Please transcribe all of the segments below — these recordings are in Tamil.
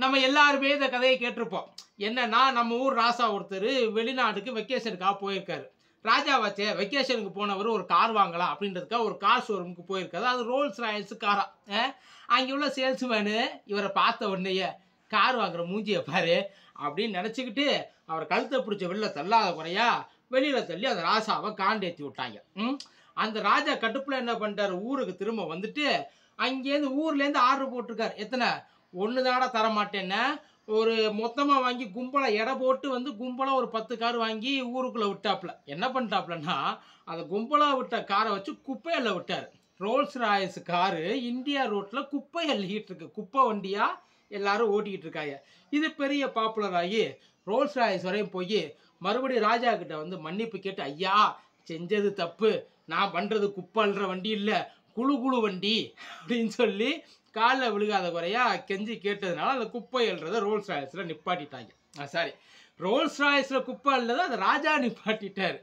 நம்ம எல்லாருமே இந்த கதையை கேட்டிருப்போம். என்னன்னா நம்ம ஊர் ராசா ஒருத்தர் வெளிநாட்டுக்கு வெக்கேஷனுக்காக போயிருக்காரு. ராஜாவாச்சே வெக்கேஷனுக்கு போனவர் ஒரு கார் வாங்கலாம் அப்படின்றதுக்காக ஒரு கார் ஷோரூமுக்கு போயிருக்காரு. அது ரோல்ஸ் ராயல்ஸ் காரா அங்கே உள்ள சேல்ஸ்மேனு இவரை பார்த்த உடனேயே கார் வாங்குற மூஞ்சியை பாரு அப்படின்னு நினச்சிக்கிட்டு அவர் கழுத்தை பிடிச்ச வெளில தள்ளாத குறையா வெளியில் தள்ளி அந்த ராசாவை காண்டேத்தி விட்டாங்க. அந்த ராஜா கட்டுப்பில் என்ன பண்ணிட்டாரு? ஊருக்கு திரும்ப வந்துட்டு அங்கேருந்து ஊர்லேருந்து ஆர்டர் போட்டிருக்கார். எத்தனை? ஒன்று தாட தரமாட்டேன்னா. ஒரு மொத்தமாக வாங்கி கும்பலாக எடை போட்டு வந்து கும்பலாக ஒரு பத்து கார் வாங்கி ஊருக்குள்ளே விட்டாப்புல. என்ன பண்ணிட்டாப்புலன்னா அந்த கும்பலாக விட்ட காரை வச்சு குப்பையில் விட்டார். ரோல்ஸ் ராயஸ் காரு இந்தியா ரோட்டில் குப்பை அள்ளிக்கிட்டு இருக்கு. குப்பை வண்டியாக எல்லாரும் ஓட்டிக்கிட்டு இருக்காங்க. இது பெரிய பாப்புலர் ஆகி ரோல்ஸ் ராயஸ் வரையும் போய் மறுபடியும் ராஜா கிட்ட வந்து மன்னிப்பு கேட்டு ஐயா செஞ்சது தப்பு. நான் பண்ணுறது குப்பை வண்டி இல்லை. குழு குழு வண்டி. அப்படின்னு சொல்லி காலில் விழுகாத குறையா கெஞ்சி கேட்டதுனால அந்த குப்பை எழுறத ரோல்ஸ் ராயஸில் நிப்பாட்டிட்டாங்க. சாரி. ரோல்ஸ் ராயல்ஸில் குப்பை அள்ளதை அதை ராஜா நிப்பாட்டிட்டார்.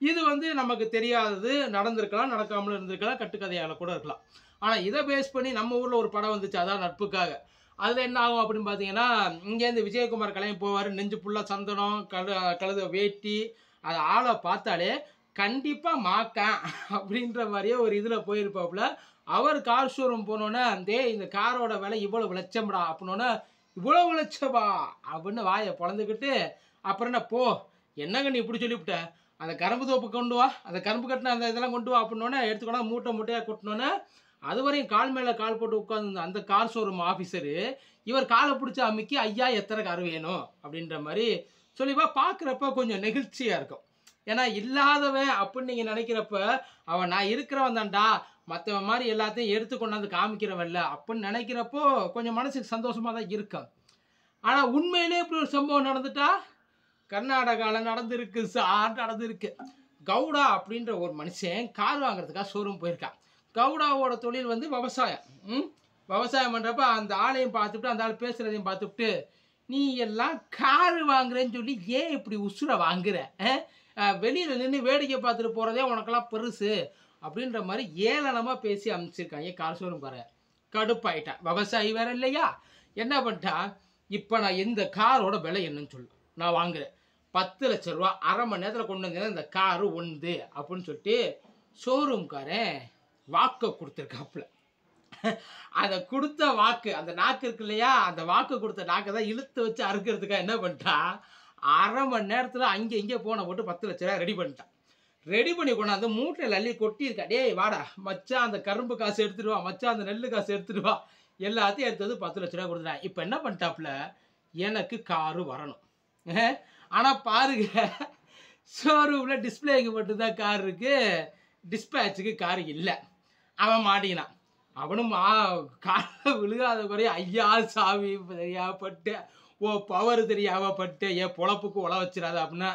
இது வந்து நமக்கு தெரியாதது நடந்திருக்கலாம் நடக்காமலும் இருந்திருக்கலாம் கட்டுக்கதையால் கூட இருக்கலாம். ஆனால் இதை பேஸ் பண்ணி நம்ம ஊரில் ஒரு படம் வந்துச்சு அதான் நட்புக்காக. அதில் என்ன ஆகும் அப்படின்னு பார்த்தீங்கன்னா இங்கேருந்து விஜயகுமார் கலையம் போவார் நெஞ்சு ஃபுல்லாக சந்தனம் கழு கழுத வேட்டி அதை ஆளை பார்த்தாலே கண்டிப்பாக மாக்கேன் அப்படின்ற மாதிரியே ஒரு இதில் போயிருப்பாப்புல. அவர் கார் ஷோரூம் போனோன்னே தே இந்த காரோட விலை இவ்வளோ விளைச்சம்டா அப்படின்னோன்னே இவ்வளோ விளைச்சபா அப்படின்னு வாயை பொழந்துக்கிட்டு அப்புறம் என்ன போ என்னங்க நீ இப்படி சொல்லிவிட்ட? அந்த கரும்பு தோப்பு கொண்டு வா அந்த கரும்பு கட்டின அந்த இதெல்லாம் கொண்டு வா அப்படின்னோன்னே எடுத்துக்கணும் மூட்டை மூட்டையாக கொட்டினோன்னே அது வரையும் கால் மேலே கால் போட்டு உட்காந்து அந்த கார் ஷோரூம் ஆஃபீஸரு இவர் காலை பிடிச்சி அமைக்கி ஐயா எத்தனை கார் வேணும் அப்படின்ற மாதிரி சொல்லிப்பா பார்க்குறப்ப கொஞ்சம் நெகிழ்ச்சியாக இருக்கும். ஏன்னா இல்லாதவன் அப்படின்னு நீங்கள் நினைக்கிறப்ப அவன் நான் இருக்கிறவன் தான்டா மற்றவன் மாதிரி எல்லாத்தையும் எடுத்து கொண்டாந்து காமிக்கிறவன்ல அப்படின்னு நினைக்கிறப்போ கொஞ்சம் மனசுக்கு சந்தோஷமாக தான் இருக்கும். ஆனால் உண்மையிலே இப்படி ஒரு சம்பவம் நடந்துட்டா? கர்நாடகாவில் நடந்திருக்கு சார் நடந்திருக்கு. கவுடா அப்படின்ற ஒரு மனுஷன் கார் வாங்குறதுக்காக ஷோரூம் போயிருக்கான். கவுடாவோட தொழில் வந்து விவசாயம். ம்? விவசாயம் பண்ணுறப்ப அந்த ஆளையும் பார்த்துட்டு அந்த ஆள் பேசுகிறதையும் பார்த்துட்டு நீ எல்லாம் காரு வாங்குறேன்னு சொல்லி ஏன் இப்படி உசுரை வாங்குற? வெளியில் நின்று வேடிக்கை பார்த்துட்டு போகிறதே உனக்கெல்லாம் பெருசு அப்படின்ற மாதிரி ஏளனமாக பேசி அனுப்பிச்சிருக்காங்க கார் ஷோரூம் பாரு. கடுப்பாயிட்டான். விவசாயி வேற இல்லையா? என்ன பண்ணிட்டான் இப்போ நான் இந்த காரோட விலை என்னன்னு சொல்லு. நான் வாங்குறேன். பத்து லட்ச ரூபா அரை மணி நேரத்தில் கொண்டு வந்தேன் இந்த காரு ஒன்று அப்படின்னு சொல்லிட்டு ஷோரூம்காரன் வாக்கை கொடுத்துருக்காப்புல. அதை கொடுத்த வாக்கு அந்த நாக்கு இருக்கு இல்லையா? அந்த வாக்கு கொடுத்த நாக்கை தான் இழுத்து வச்சு அறுக்கிறதுக்காக என்ன பண்ணிட்டான் அரை மணி நேரத்தில் அங்கே இங்கே போன போட்டு பத்து லட்ச ரூபா ரெடி பண்ணிட்டான் ரெடி பண்ணி கொண்டாந்து மூட்டையில் அள்ளி கொட்டியிருக்கா. டேய் வாடா மச்சான் அந்த கரும்பு காசு எடுத்துடுவா மச்சான் அந்த நெல் காசு எடுத்துடுவா எல்லாத்தையும் எடுத்தது பத்து லட்ச ரூபா கொடுத்துட்டான் இப்போ என்ன பண்ணிட்டாப்புல? எனக்கு காரு வரணும். ஆனால் பாருங்க ஷோரூமில் டிஸ்பிளேக்கு மட்டும்தான் கார் இருக்குது டிஸ்பேச்சுக்கு கார் இல்லை. அவன் மாட்டிக்கினான். அவனும் மா விழுகாத குறைய ஐயா சாமி தெரியாமப்பட்ட ஓ பவர் தெரியாமப்பட்டு என் பொழப்புக்கு உழ வச்சிடாத அப்படின்னா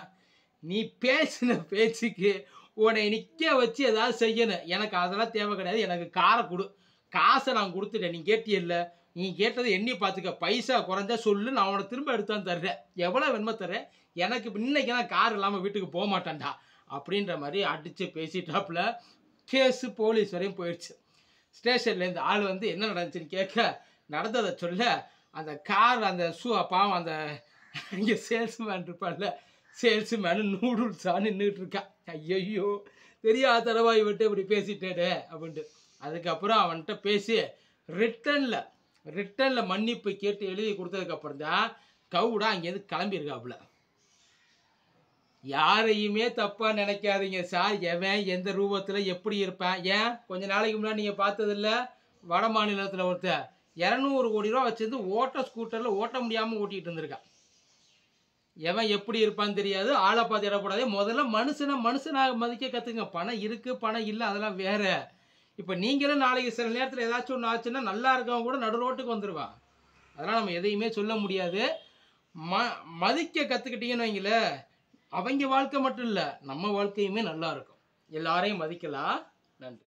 நீ பேசின பேச்சுக்கு உன்னை நிற்க வச்சு ஏதாவது செய்யணும். எனக்கு அதெல்லாம் தேவை கிடையாது. எனக்கு காரை கொடு. காசை நான் கொடுத்துட்டேன். நீ கேட்டியல்ல? நீ கேட்டதை எண்ணி பார்த்துக்க. பைசா குறைஞ்சா சொல்லு. நான் உனக்கு திரும்ப எடுத்தான் தர்றேன். எவ்வளோ வேணுமோ தர்றேன். எனக்கு இன்னைக்கு நான் கார் இல்லாமல் வீட்டுக்கு போக மாட்டேன்டா அப்படின்ற மாதிரி அடித்து பேசிட்டாப்புல. கேஸு போலீஸ் வரையும் போயிடுச்சு. ஸ்டேஷன்லேருந்து ஆள் வந்து என்ன நடந்துச்சுன்னு கேட்க நடந்ததை சொல்ல அந்த கார் அந்த ஷூ பாவம் அந்த இங்கே சேல்ஸ்மேன் இருப்பான்ல சேல்ஸ்மேனு நூடுல்ஸாக நின்றுட்டு இருக்கான் ஐயோ தெரியாத தடவை விட்டு இப்படி பேசிட்டேடு அப்படின்ட்டு. அதுக்கப்புறம் அவன்கிட்ட பேசி ரிட்டனில் ரிட்டனில் மன்னிப்பு கேட்டு எழுதி கொடுத்ததுக்கப்புறம் தான் கவுடா அங்கேருந்து கிளம்பியிருக்காப்புல. யாரையுமே தப்பாக நினைக்காதீங்க சார். எவன் எந்த ரூபத்தில் எப்படி இருப்பேன்? ஏன்? கொஞ்ச நாளைக்கு முன்னாடி நீங்கள் பார்த்ததில்ல வட மாநிலத்தில் ஒருத்தர் இரநூறு கோடி ரூபா வச்சிருந்து ஓட்ட ஸ்கூட்டரில் ஓட்ட முடியாமல் ஓட்டிகிட்டு இருந்திருக்கான். எவன் எப்படி இருப்பான்னு தெரியாது. ஆளை பார்த்து இடப்படாதே. முதல்ல மனுஷனை மனுஷனாக மதிக்க கற்றுங்க பணம் இருக்குது பணம் இல்லை அதெல்லாம் வேற. இப்போ நீங்களும் நாளைக்கு சில நேரத்தில் ஏதாச்சும் ஒன்று ஆச்சுன்னா நல்லா இருக்கவங்க கூட நடு ரோட்டுக்கு வந்துடுவான் அதெல்லாம் நம்ம எதையுமே சொல்ல முடியாது. ம மதிக்க கற்றுக்கிட்டீங்கன்னு வைங்களேன். அவங்க வாழ்க்கை மட்டும் இல்லை நம்ம வாழ்க்கையுமே நல்லா இருக்கும். எல்லாரையும் மதிக்கலாம். நன்றி.